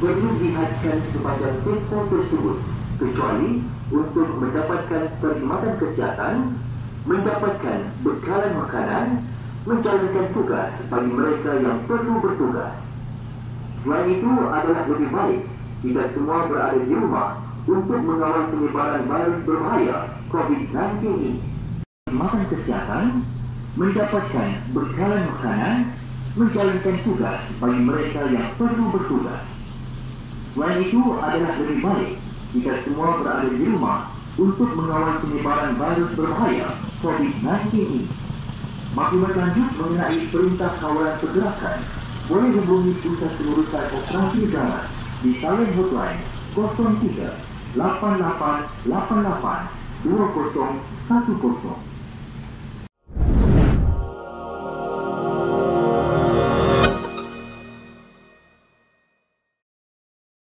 perlu dihadkan sepanjang tempoh tersebut kecuali untuk mendapatkan perkhidmatan kesihatan, mendapatkan bekalan makanan, menjalankan tugas bagi mereka yang perlu bertugas. Selain itu adalah lebih baik jika semua berada di rumah untuk mengawal penyebaran virus berbahaya COVID-19 ini. Perkhidmatan kesihatan, mendapatkan bekalan makanan, menjalankan tugas bagi mereka yang perlu bertugas. Selain itu adalah lebih baik jika semua berada di rumah untuk mengawal penyebaran virus berbahaya COVID-19 ini. Maklumat lanjut mengenai perintah kawalan pergerakan boleh hubungi Pusat Pengurusan Operasi Negara di talian hotline 03 8888 2010